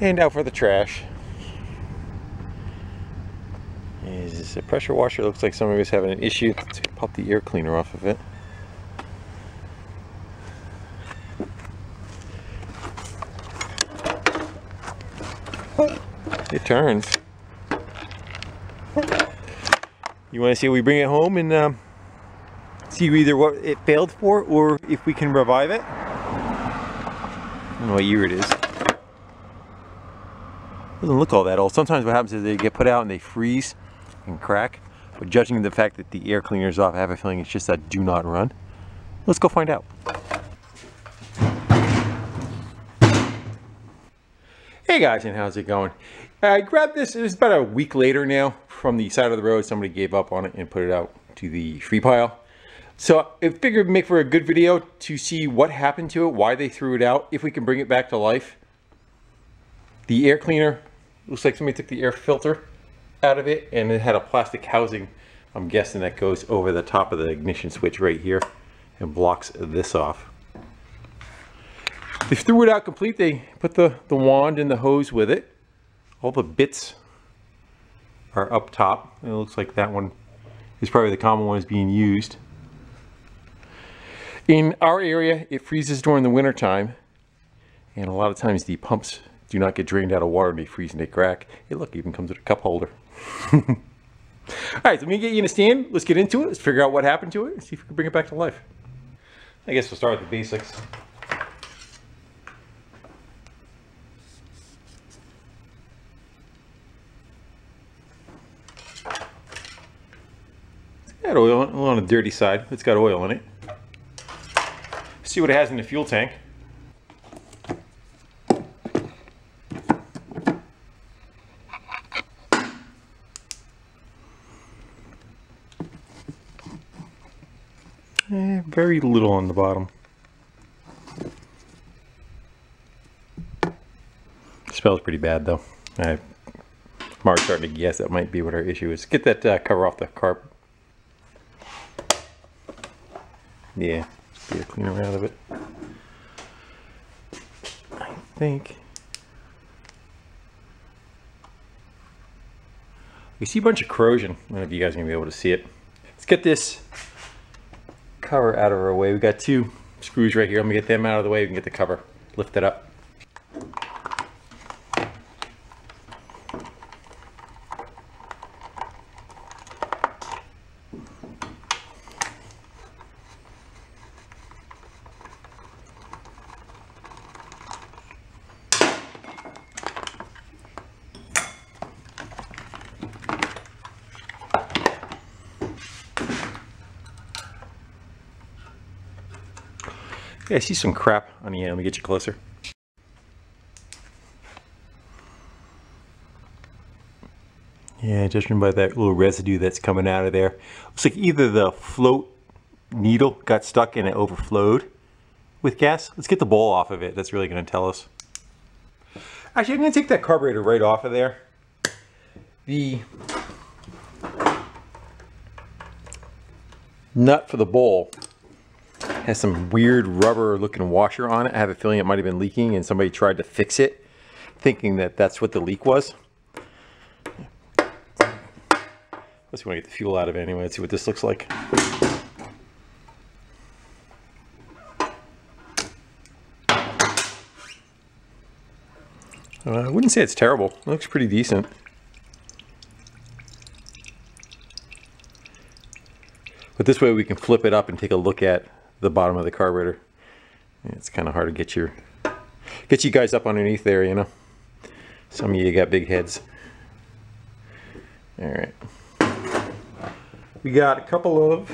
And out for the trash. Is this a pressure washer. Looks like somebody was having an issue. Pop the air cleaner off of it. It turns. You want to see we bring it home and um, see either what it failed for or if we can revive it? I don't know what year it is. Doesn't look all that old. Sometimes what happens is they get put out and they freeze and crack. But judging the fact that the air cleaner is off, I have a feeling it's just that do not run. Let's go find out. Hey guys, and how's it going? I grabbed this, it was about a week later now from the side of the road. Somebody gave up on it and put it out to the free pile. So I figured make for a good video to see what happened to it, why they threw it out, if we can bring it back to life. The air cleaner, looks like somebody took the air filter out of it and it had a plastic housing. I'm guessing that goes over the top of the ignition switch right here and blocks this off. They threw it out complete. They put the, the wand and the hose with it. All the bits are up top. It looks like that one is probably the common one is being used. In our area, it freezes during the winter time. And a lot of times the pumps do not get drained out of water and they freeze and they crack. Hey, look, even comes with a cup holder. All right, so let me get you in a stand. Let's get into it. Let's figure out what happened to it and see if we can bring it back to life. I guess we'll start with the basics. got oil on the dirty side. It's got oil in it. See what it has in the fuel tank. Very little on the bottom. smells pretty bad though. I, Mark's starting to guess that might be what our issue is. Get that uh, cover off the carpet. Yeah, get a cleaner out of it. I think. We see a bunch of corrosion. I don't know if you guys are going to be able to see it. Let's get this cover out of our way. We got two screws right here. Let me get them out of the way. We can get the cover. Lift it up. Yeah, I see some crap on the end. Let me get you closer. Yeah, judging by that little residue that's coming out of there. Looks like either the float needle got stuck and it overflowed with gas. Let's get the bowl off of it. That's really going to tell us. Actually, I'm going to take that carburetor right off of there. The nut for the bowl has some weird rubber looking washer on it. I have a feeling it might have been leaking and somebody tried to fix it thinking that that's what the leak was. Let's want to get the fuel out of it anyway. Let's see what this looks like. Uh, I wouldn't say it's terrible. It looks pretty decent. But this way we can flip it up and take a look at the bottom of the carburetor. It's kind of hard to get your get you guys up underneath there, you know. Some of you got big heads. All right. We got a couple of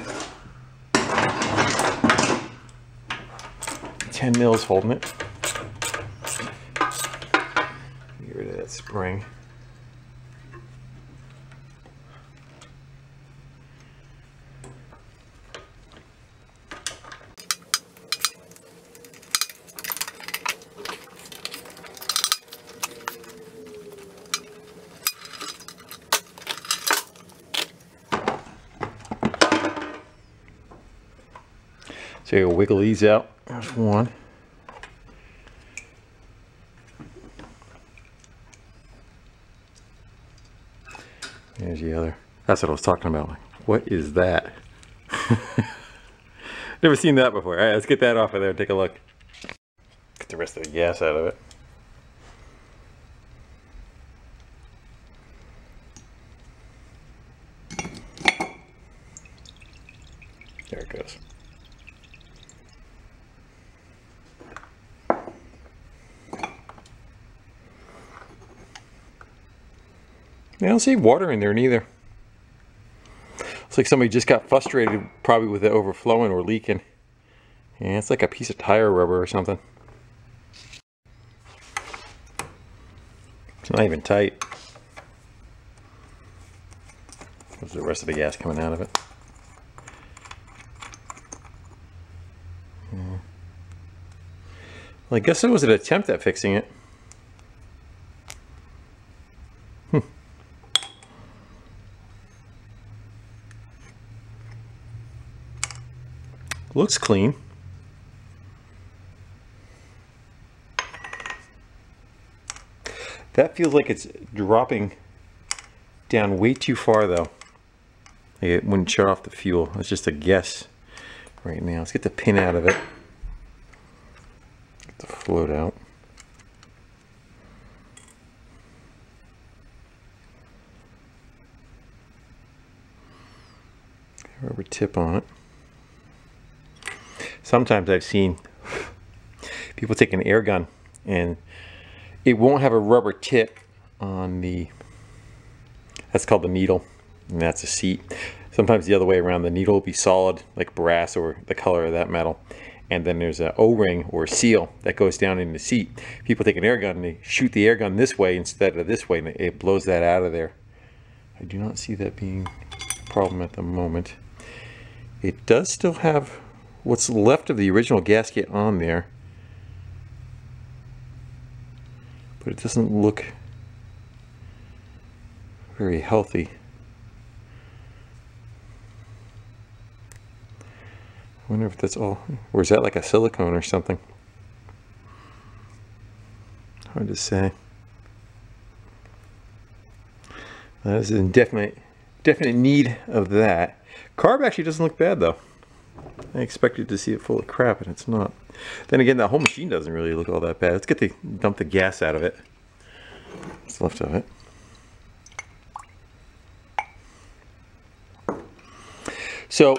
10 mils holding it. Get rid of that spring. So you'll wiggle these out. There's one. There's the other. That's what I was talking about. What is that? Never seen that before. All right, let's get that off of there and take a look. Get the rest of the gas out of it. Don't see water in there neither. Looks like somebody just got frustrated probably with it overflowing or leaking. Yeah, it's like a piece of tire rubber or something. It's not even tight. There's the rest of the gas coming out of it. Yeah. Well, I guess it was an attempt at fixing it. Looks clean. That feels like it's dropping down way too far though. It wouldn't shut off the fuel. It's just a guess right now. Let's get the pin out of it. Get the float out. Rubber tip on it sometimes I've seen people take an air gun and it won't have a rubber tip on the that's called the needle and that's a seat. Sometimes the other way around the needle will be solid like brass or the color of that metal and then there's an o-ring or seal that goes down in the seat. People take an air gun and they shoot the air gun this way instead of this way and it blows that out of there. I do not see that being a problem at the moment. It does still have what's left of the original gasket on there. But it doesn't look very healthy. I wonder if that's all, or is that like a silicone or something? Hard to say. That is in definite, definite need of that. Carb actually doesn't look bad though. I expected to see it full of crap and it's not. Then again, that whole machine doesn't really look all that bad. Let's get the dump the gas out of it. What's left of it. So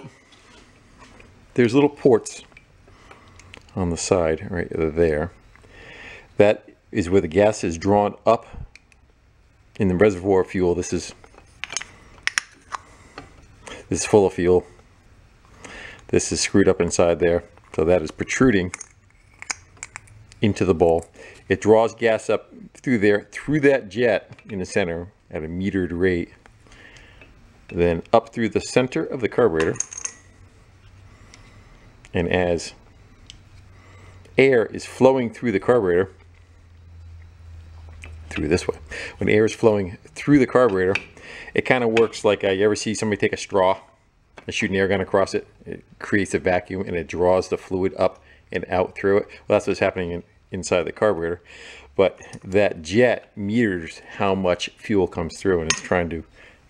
there's little ports on the side right there. That is where the gas is drawn up in the reservoir fuel. This is this is full of fuel this is screwed up inside there. So that is protruding into the bowl. It draws gas up through there, through that jet in the center at a metered rate. Then up through the center of the carburetor. And as air is flowing through the carburetor, through this way. When air is flowing through the carburetor, it kind of works like uh, you ever see somebody take a straw and shoot an air gun across it, it creates a vacuum and it draws the fluid up and out through it. Well, that's what's happening in, inside the carburetor. But that jet meters how much fuel comes through and it's trying to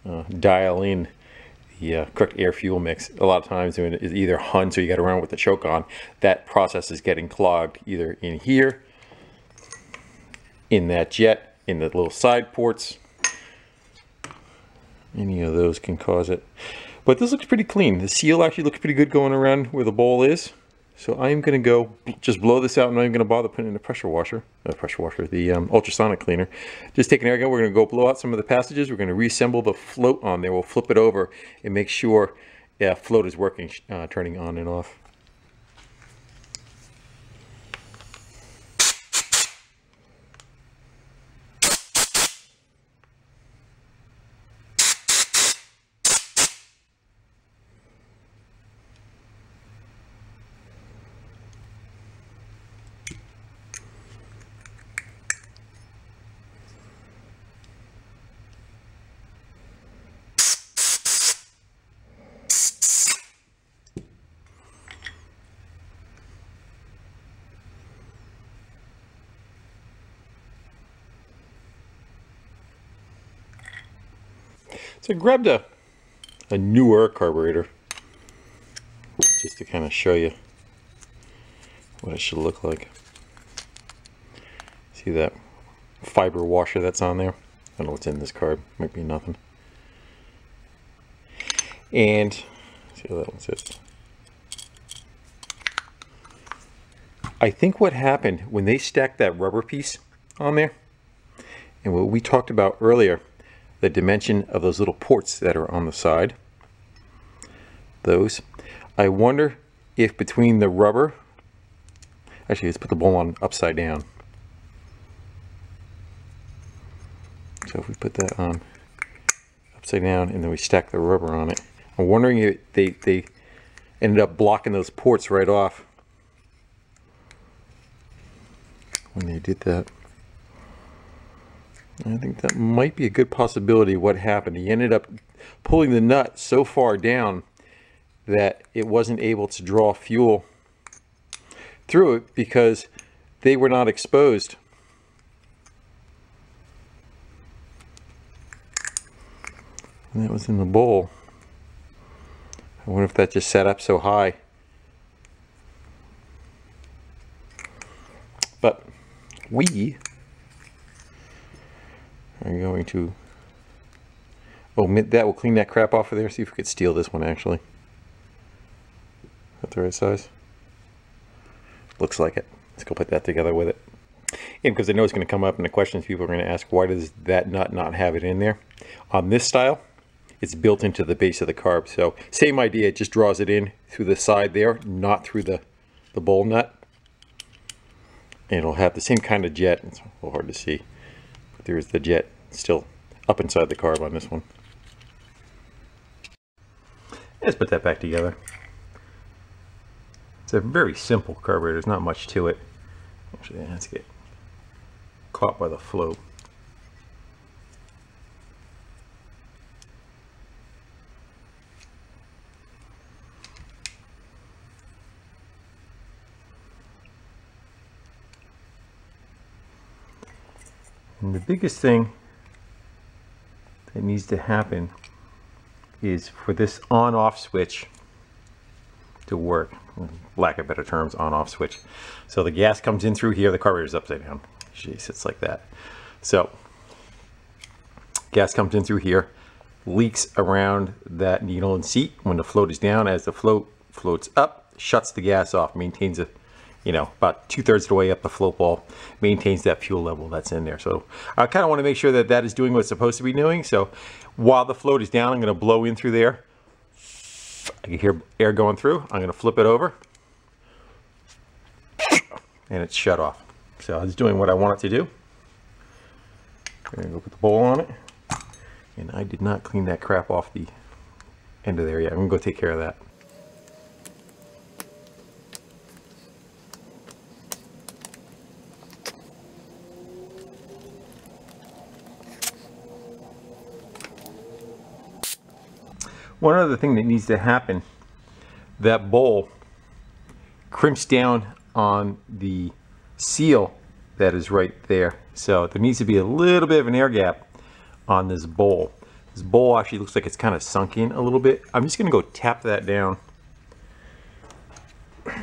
uh, dial in the uh, correct air fuel mix. A lot of times when it's either hun, or you got run with the choke on, that process is getting clogged either in here, in that jet, in the little side ports. Any of those can cause it. But this looks pretty clean. The seal actually looks pretty good going around where the bowl is. So I'm going to go just blow this out. I'm not even going to bother putting in a pressure washer, the uh, pressure washer, the um, ultrasonic cleaner. Just take an air gun. We're going to go blow out some of the passages. We're going to reassemble the float on there. We'll flip it over and make sure yeah, float is working, uh, turning on and off. So I grabbed a, a newer carburetor just to kind of show you what it should look like. See that fiber washer that's on there? I don't know what's in this carb. Might be nothing. And see how that one sits. I think what happened when they stacked that rubber piece on there, and what we talked about earlier, the dimension of those little ports that are on the side, those, I wonder if between the rubber, actually let's put the bowl on upside down. So if we put that on upside down and then we stack the rubber on it, I'm wondering if they, they ended up blocking those ports right off when they did that. I think that might be a good possibility what happened. He ended up pulling the nut so far down that it wasn't able to draw fuel through it because they were not exposed. And that was in the bowl. I wonder if that just sat up so high. But we are going to oh, omit that. We'll clean that crap off of there. See if we could steal this one actually. Is that the right size? Looks like it. Let's go put that together with it. And because I know it's going to come up in the questions people are going to ask, why does that nut not have it in there? On this style, it's built into the base of the carb. So same idea, it just draws it in through the side there, not through the, the bowl nut. And it'll have the same kind of jet. It's a little hard to see. There's the jet still up inside the carb on this one. Let's put that back together. It's a very simple carburetor. There's not much to it. Actually, to get caught by the float. And the biggest thing that needs to happen is for this on off switch to work. Lack of better terms, on off switch. So the gas comes in through here, the carburetor's upside down. She sits like that. So gas comes in through here, leaks around that needle and seat when the float is down. As the float floats up, shuts the gas off, maintains a you know, about two thirds of the way up the float ball, maintains that fuel level that's in there. So I kind of want to make sure that that is doing what it's supposed to be doing. So while the float is down, I'm going to blow in through there. I can hear air going through. I'm going to flip it over and it's shut off. So it's doing what I want it to do. I'm going to go put the bowl on it. And I did not clean that crap off the end of there yet. I'm going to go take care of that. One other thing that needs to happen, that bowl crimps down on the seal that is right there. So there needs to be a little bit of an air gap on this bowl. This bowl actually looks like it's kind of sunk in a little bit. I'm just gonna go tap that down. I'm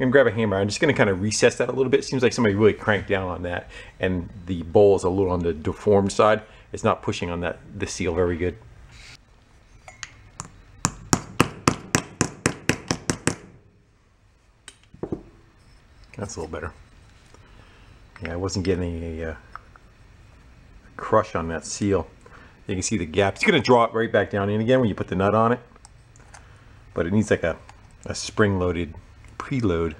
gonna grab a hammer. I'm just gonna kind of recess that a little bit. Seems like somebody really cranked down on that and the bowl is a little on the deformed side. It's not pushing on that the seal very good. That's a little better. Yeah, I wasn't getting a, uh, crush on that seal. You can see the gaps. It's going to draw it right back down in again when you put the nut on it. But it needs like a, a spring-loaded preload.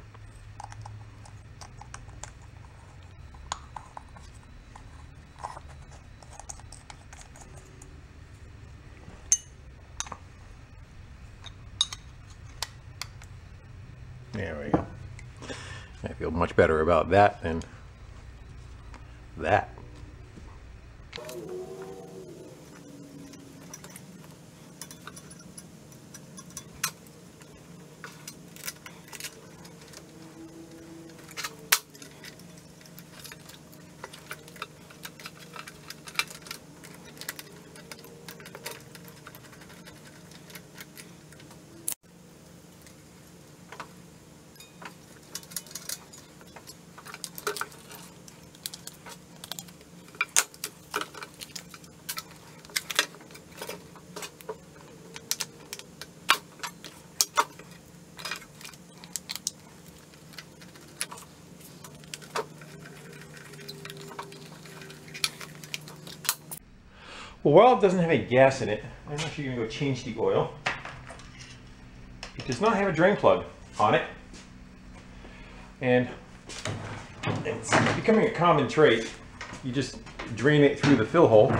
There we go. I feel much better about that than that. Well, while it doesn't have any gas in it, I'm actually going to go change the oil. It does not have a drain plug on it. And it's becoming a common trait. You just drain it through the fill hole.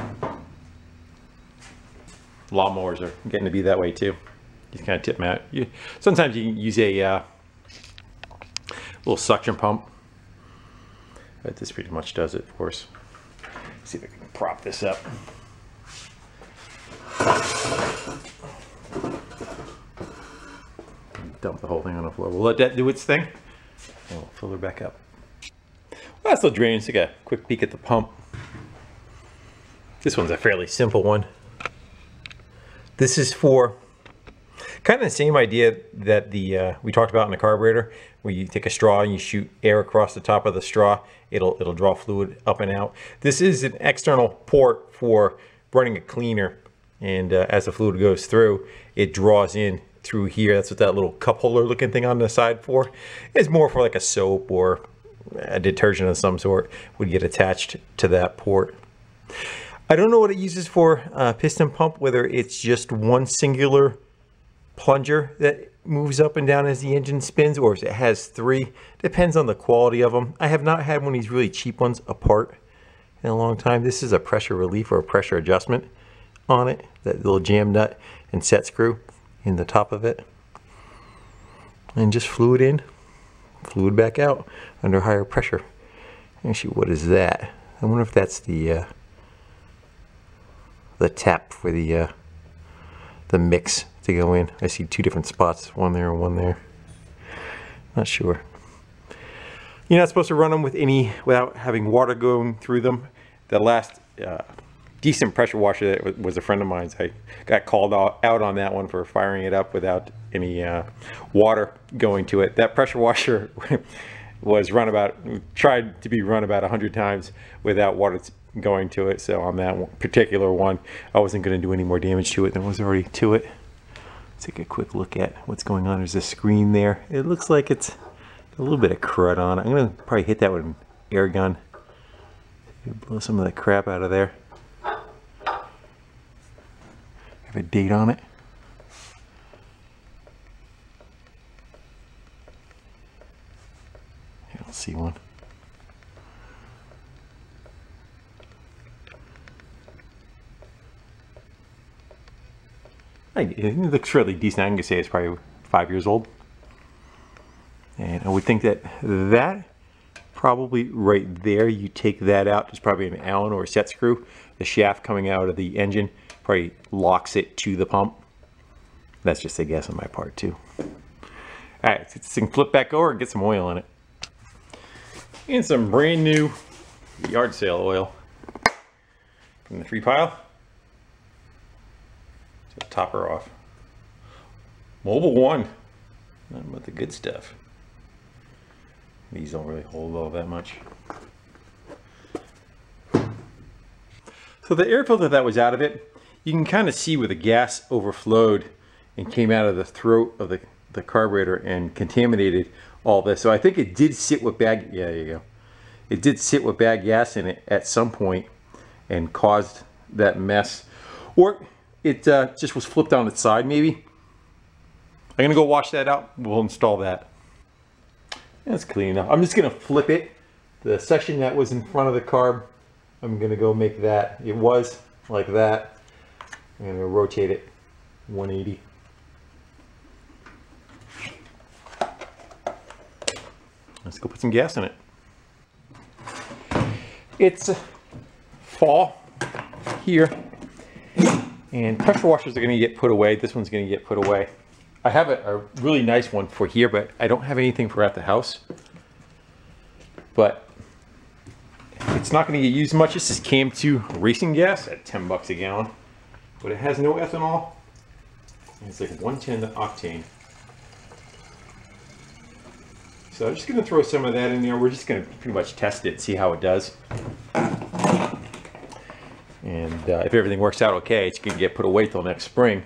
Lawnmowers are getting to be that way too. Just kind of tip them out. You, sometimes you can use a uh, little suction pump. But this pretty much does it, of course. Let's see if I can prop this up. Dump the whole thing on the floor. We'll let that do its thing. We'll fill her back up. Well, that's still drains. Take a quick peek at the pump. This one's a fairly simple one. This is for kind of the same idea that the uh, we talked about in the carburetor, where you take a straw and you shoot air across the top of the straw. It'll it'll draw fluid up and out. This is an external port for running a cleaner, and uh, as the fluid goes through, it draws in through here. That's what that little cup holder looking thing on the side for. It's more for like a soap or a detergent of some sort would get attached to that port. I don't know what it uses for uh, piston pump, whether it's just one singular plunger that moves up and down as the engine spins or if it has three. Depends on the quality of them. I have not had one of these really cheap ones apart in a long time. This is a pressure relief or a pressure adjustment on it. That little jam nut and set screw in the top of it. And just fluid in, fluid back out under higher pressure. Actually, what is that? I wonder if that's the uh, the tap for the uh, the mix to go in. I see two different spots, one there and one there. Not sure. You're not supposed to run them with any without having water going through them. The last uh, decent pressure washer that was a friend of mine's, I got called out on that one for firing it up without any uh, water going to it. That pressure washer was run about, tried to be run about 100 times without water going to it. So on that particular one, I wasn't going to do any more damage to it than was already to it. Let's take a quick look at what's going on. There's a screen there. It looks like it's a little bit of crud on it. I'm going to probably hit that with an air gun. Blow some of the crap out of there. Have a date on it. I don't see one. it looks really decent. I can say it's probably five years old. And I would think that that probably right there, you take that out, there's probably an Allen or a set screw. The shaft coming out of the engine probably locks it to the pump. That's just a guess on my part too. All right, get this thing flip back over and get some oil in it. And some brand new yard sale oil from the free pile. So top her off. Mobil One, nothing but the good stuff. These don't really hold all that much. So the air filter that was out of it, you can kind of see where the gas overflowed and came out of the throat of the, the carburetor and contaminated all this. So I think it did sit with bad, yeah, there you go. It did sit with bad gas in it at some point and caused that mess. Or it uh, just was flipped on its side maybe. I'm gonna go wash that out. We'll install that. That's clean enough. I'm just gonna flip it. The section that was in front of the carb, I'm gonna go make that. It was like that. I'm gonna rotate it 180. Let's go put some gas in it. It's fall here and pressure washers are gonna get put away. This one's gonna get put away. I have a, a really nice one for here, but I don't have anything for at the house. But it's not gonna get used much. This is CAM2 racing gas at 10 bucks a gallon, but it has no ethanol. It's like 110 octane. So I'm just gonna throw some of that in there. We're just gonna pretty much test it, see how it does. And uh, if everything works out okay, it's going to get put away till next spring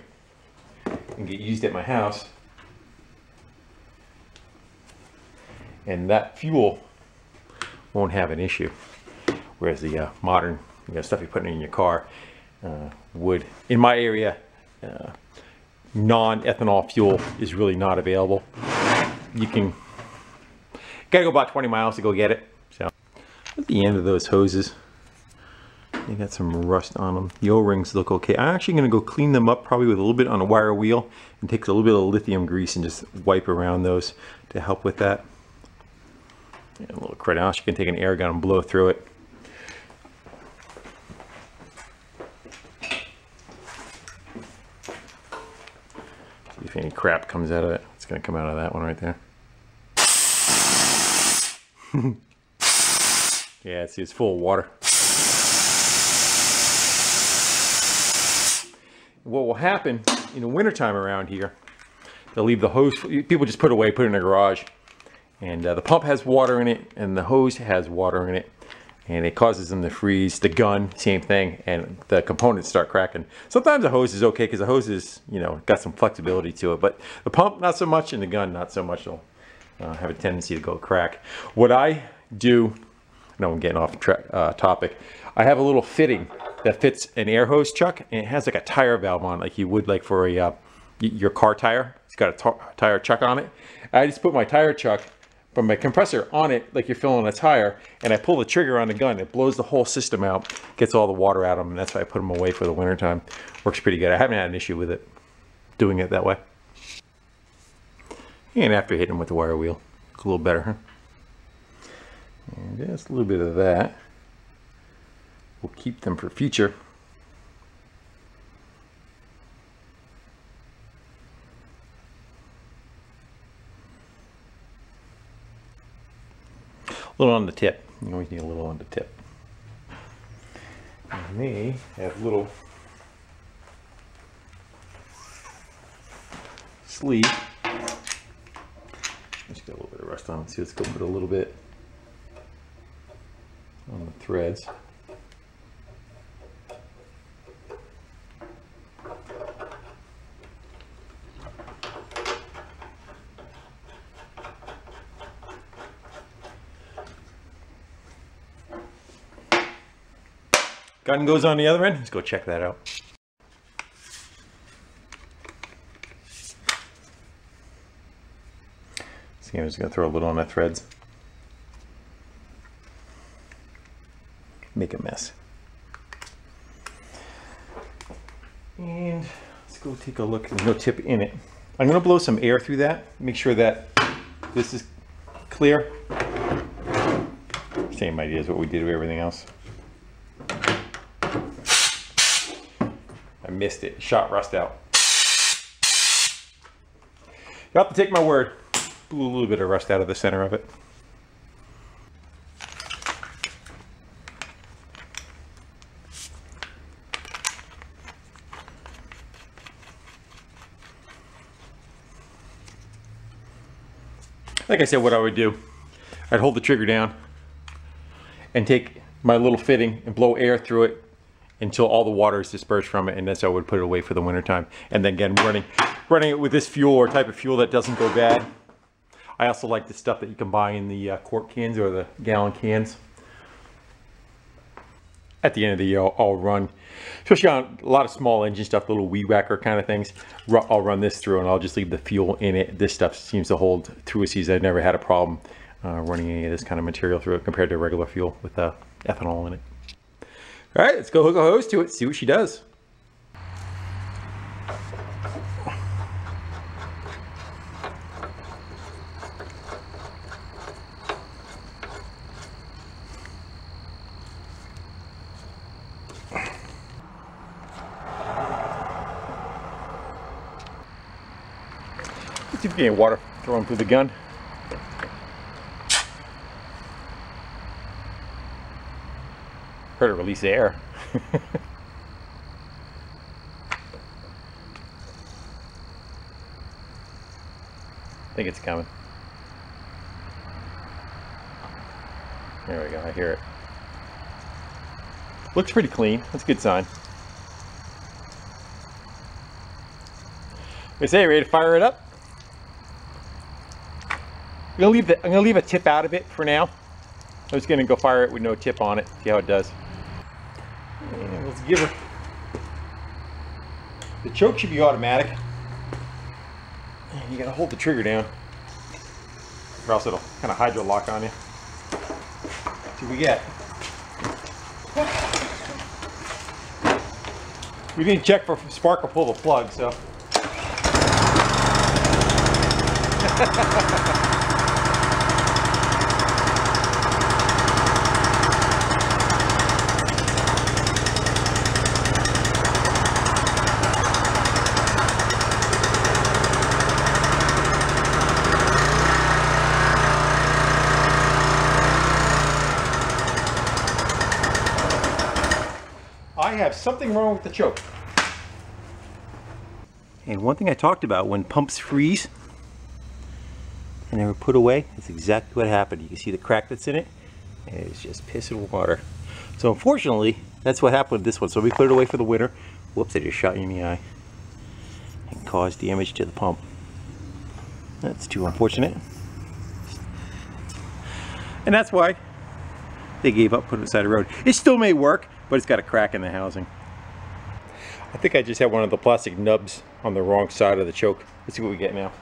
and get used at my house. And that fuel won't have an issue. Whereas the uh, modern you know, stuff you're putting in your car, uh, would. In my area, uh, non-ethanol fuel is really not available. You can, gotta go about 20 miles to go get it. So, at the end of those hoses, they got some rust on them. The O-rings look okay. I'm actually gonna go clean them up probably with a little bit on a wire wheel and take a little bit of lithium grease and just wipe around those to help with that. And a little credit You can take an air gun and blow through it. Any crap comes out of it. It's gonna come out of that one right there. yeah, see it's full of water. What will happen in the wintertime around here, they'll leave the hose, people just put away, put in the garage. And uh, the pump has water in it and the hose has water in it and it causes them to freeze. The gun, same thing, and the components start cracking. Sometimes the hose is okay because the hose is, you know, got some flexibility to it, but the pump not so much and the gun not so much. They'll uh, have a tendency to go crack. What I do, no, I'm getting off uh, topic. I have a little fitting that fits an air hose chuck, and it has like a tire valve on, like you would like for a uh, your car tire. It's got a tire chuck on it. I just put my tire chuck from my compressor on it like you're filling a tire and I pull the trigger on the gun it blows the whole system out gets all the water out of them and that's why I put them away for the winter time works pretty good. I haven't had an issue with it doing it that way. And after hitting them with the wire wheel it's a little better huh? And just a little bit of that We'll keep them for future A little on the tip. You always need a little on the tip. And have little sleeve. Just got a little bit of rust on. See, let's go put a little bit on the threads. Gun goes on the other end. Let's go check that out. See, I'm just gonna throw a little on the threads. Make a mess. And let's go take a look. There's no tip in it. I'm gonna blow some air through that. Make sure that this is clear. Same idea as what we did with everything else. Missed it. Shot rust out. You have to take my word. Blew a little bit of rust out of the center of it. Like I said, what I would do, I'd hold the trigger down and take my little fitting and blow air through it until all the water is dispersed from it and that's how I would put it away for the winter time. And then again, running, running it with this fuel or type of fuel that doesn't go bad. I also like the stuff that you can buy in the uh, quart cans or the gallon cans. At the end of the year, I'll, I'll run, especially on a lot of small engine stuff, little weed whacker kind of things. I'll run this through and I'll just leave the fuel in it. This stuff seems to hold through a season. I've never had a problem uh, running any of this kind of material through it compared to regular fuel with uh, ethanol in it. All right, let's go hook a hose to it, see what she does. Let's see if we get water thrown through the gun. Heard it release air. I think it's coming. There we go, I hear it. Looks pretty clean, that's a good sign. We say, ready to fire it up? I'm gonna leave a tip out of it for now. I'm just gonna go fire it with no tip on it, see how it does. Give her The choke should be automatic. And you gotta hold the trigger down. Or else it'll kind of hydro lock on you. See what we get. We didn't check for spark or pull the plug, so. I have something wrong with the choke. And one thing I talked about, when pumps freeze and they were put away, that's exactly what happened. You can see the crack that's in it, it's just pissing water. So unfortunately, that's what happened with this one. So we put it away for the winter. Whoops, I just shot you in the eye. And caused damage to the pump. That's too unfortunate. And that's why they gave up, put it beside the road. It still may work, but it's got a crack in the housing. I think I just had one of the plastic nubs on the wrong side of the choke. Let's see what we get now.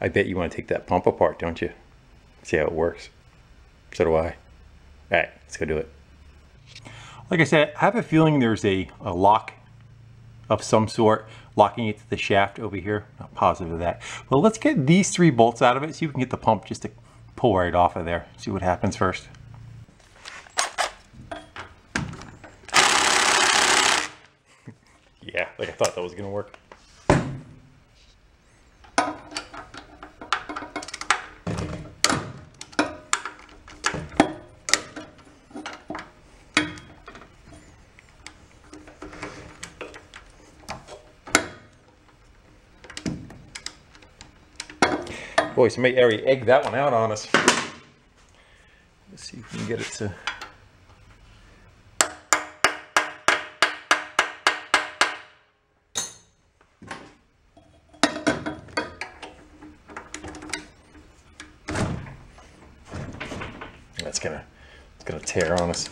I bet you want to take that pump apart, don't you? See how it works. So do I. All right, let's go do it. Like I said, I have a feeling there's a, a lock of some sort locking it to the shaft over here. Not positive of that. Well, let's get these three bolts out of it. so you can get the pump just to pull right off of there. See what happens first. yeah, like I thought that was gonna work. Boy, somebody already egged that one out on us. Let's see if we can get it to. That's gonna, it's gonna tear on us.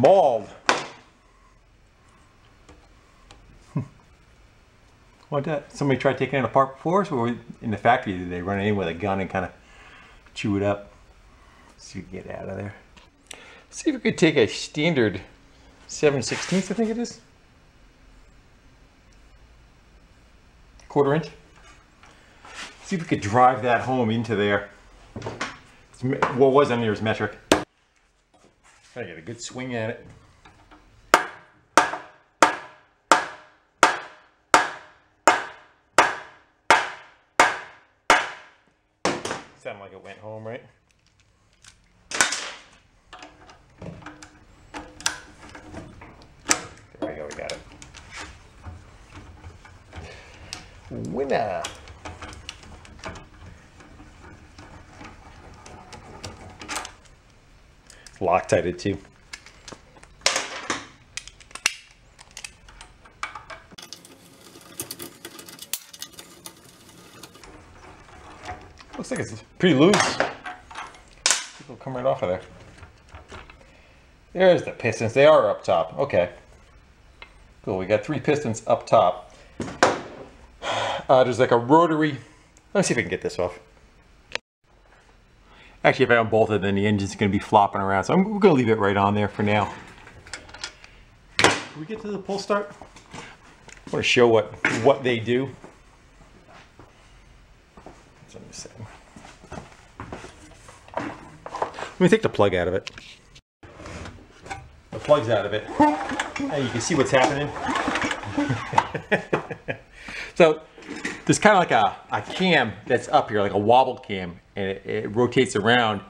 Mauled. What that? Somebody tried taking it apart before us, or in the factory did they run it in with a gun and kind of chew it up? See if we can get out of there. See if we could take a standard 7 16 I think it is. Quarter inch. See if we could drive that home into there. It's What was on there is metric. Gotta get a good swing at it. Sounded like it went home, right? There we go, we got it. Winner! Loctited too. Looks like it's pretty loose. It'll come right off of there. There's the pistons. They are up top. Okay. Cool. We got three pistons up top. Uh, there's like a rotary. Let's see if I can get this off. Actually, if I unbolt it, then the engine's going to be flopping around. So I'm, we're going to leave it right on there for now. we get to the pull start? I want to show what what they do. Let me take the plug out of it. The plug's out of it. And you can see what's happening. so there's kind of like a, a cam that's up here, like a wobble cam, and it, it rotates around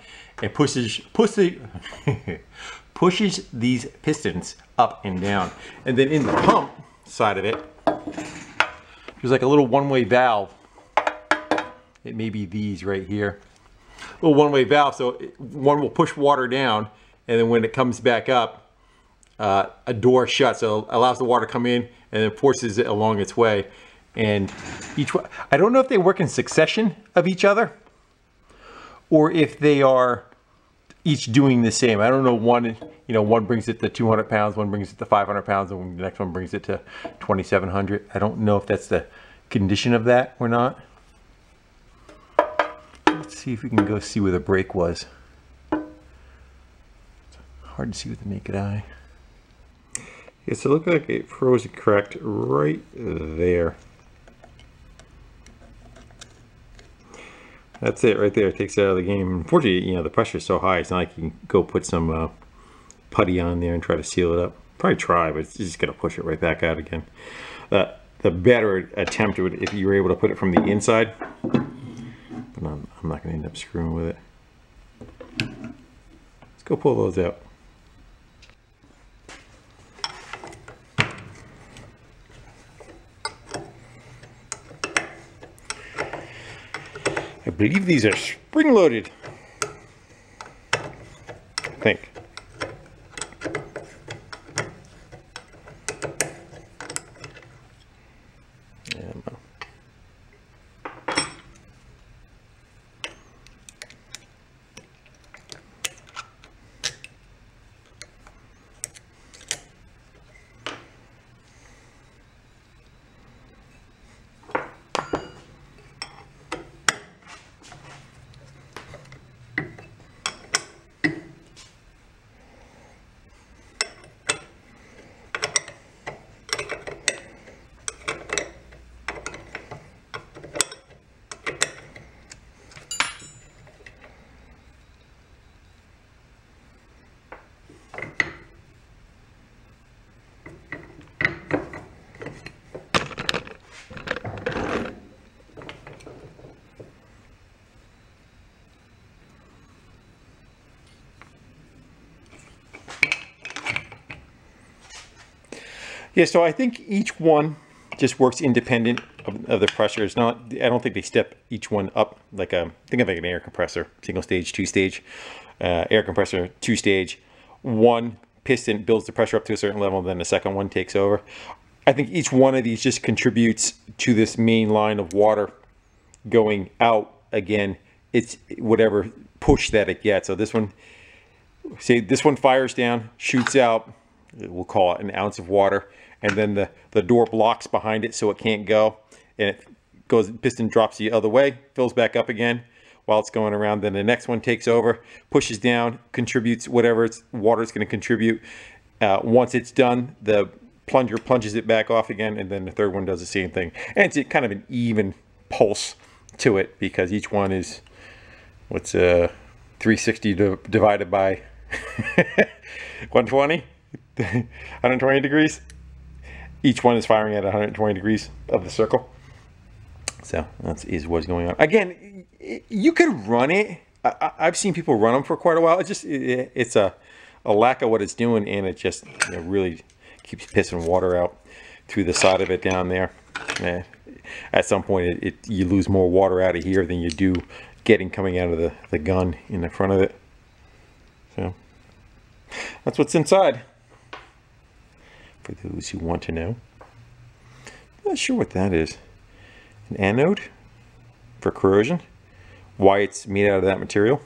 and pushes pushes pushes these pistons up and down. And then in the pump side of it, there's like a little one-way valve. It may be these right here. A little one-way valve, so one will push water down, and then when it comes back up, uh, a door shuts, so it allows the water to come in and then forces it along its way. And each one, I don't know if they work in succession of each other, or if they are each doing the same. I don't know one, you know, one brings it to 200 pounds, one brings it to 500 pounds, and the next one brings it to 2,700. I don't know if that's the condition of that or not. Let's see if we can go see where the break was. It's hard to see with the naked eye. Yeah, so it looked like it froze correct right there. That's it right there. It takes it out of the game. Unfortunately, you know, the pressure is so high, it's not like you can go put some uh, putty on there and try to seal it up. Probably try, but it's just going to push it right back out again. Uh, the better attempt would if you were able to put it from the inside. But I'm, I'm not going to end up screwing with it. Let's go pull those out. Believe these are spring-loaded. I think. Yeah, so I think each one just works independent of, of, the pressure. It's not, I don't think they step each one up like a, think of like an air compressor, single stage, two stage, uh, air compressor, two stage. One piston builds the pressure up to a certain level, then the second one takes over. I think each one of these just contributes to this main line of water going out again. It's whatever push that it gets. So this one, say this one fires down, shoots out, we'll call it an ounce of water and then the, the door blocks behind it so it can't go. And it goes, piston drops the other way, fills back up again while it's going around. Then the next one takes over, pushes down, contributes whatever it's, water is going to contribute. Uh, once it's done, the plunger plunges it back off again, and then the third one does the same thing. And it's kind of an even pulse to it because each one is, what's uh, 360 divided by 120? 120 degrees? Each one is firing at 120 degrees of the circle. So that's is what's going on. Again, you could run it. I, have seen people run them for quite a while. It's just it, it's a, a lack of what it's doing, and it just you know, really keeps pissing water out through the side of it down there. Eh, at some point, it, it, you lose more water out of here than you do getting coming out of the, the gun in the front of it. So that's what's inside for those who want to know. Not sure what that is. An anode for corrosion. Why it's made out of that material.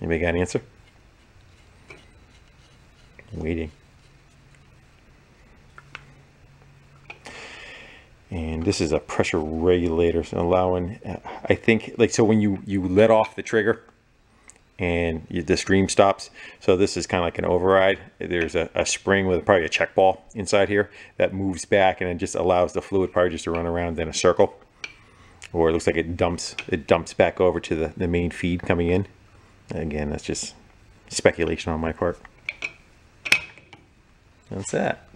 Anybody got an answer? waiting. and this is a pressure regulator so allowing uh, I think like so when you you let off the trigger and the stream stops. So this is kind of like an override. There's a, a, spring with probably a check ball inside here that moves back and it just allows the fluid probably just to run around in a circle. Or it looks like it dumps it dumps back over to the, the main feed coming in. Again, that's just speculation on my part. That's that.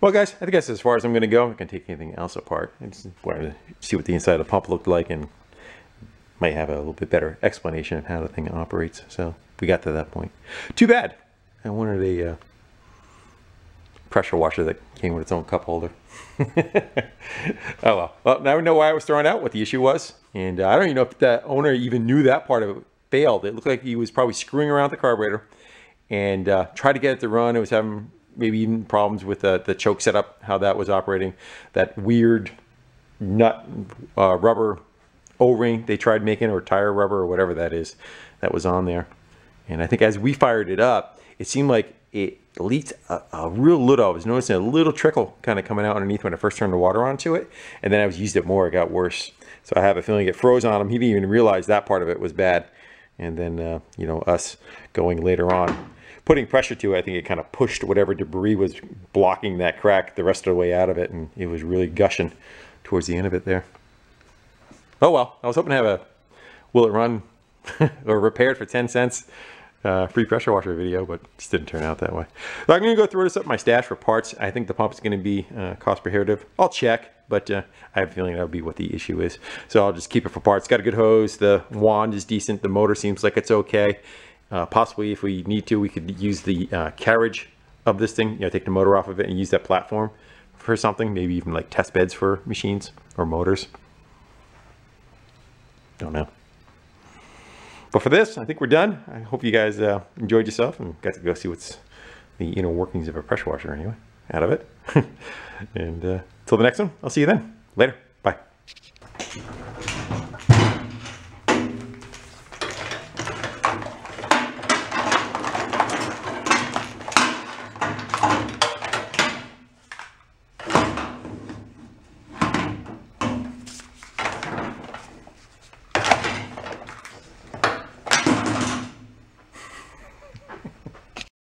Well, guys, I think that's as far as I'm going to go. I'm going take anything else apart. I just wanted to see what the inside of the pump looked like and might have a little bit better explanation of how the thing operates. So we got to that point. Too bad. I wanted a uh, pressure washer that came with its own cup holder. oh well. Well, now we know why I was thrown out, what the issue was. And uh, I don't even know if the owner even knew that part of it failed. It looked like he was probably screwing around the carburetor and uh, tried to get it to run. It was having maybe even problems with the, the choke setup, how that was operating. That weird nut uh, rubber O-ring they tried making or tire rubber or whatever that is that was on there. And I think as we fired it up, it seemed like it leaked a, a real little. I was noticing a little trickle kind of coming out underneath when I first turned the water onto it. And then I was used it more, it got worse. So I have a feeling it froze on him. He didn't even realize that part of it was bad. And then, uh, you know, us going later on, putting pressure to it, I think it kind of pushed whatever debris was blocking that crack the rest of the way out of it. And it was really gushing towards the end of it there. Oh well, I was hoping to have a will it run or repaired for 10 cents uh, free pressure washer video, but just didn't turn out that way. So I'm to go throw this up my stash for parts. I think the pump is going to be uh, cost prohibitive. I'll check, but uh, I have a feeling that'll be what the issue is. So I'll just keep it for parts. Got a good hose. The wand is decent. The motor seems like it's okay. Uh, possibly if we need to, we could use the uh, carriage of this thing, you know, take the motor off of it and use that platform for something, maybe even like test beds for machines or motors. Don't know. But for this, I think we're done. I hope you guys uh, enjoyed yourself and got to go see what's the inner workings of a pressure washer anyway, out of it. and uh, till the next one, I'll see you then. Later. Bye.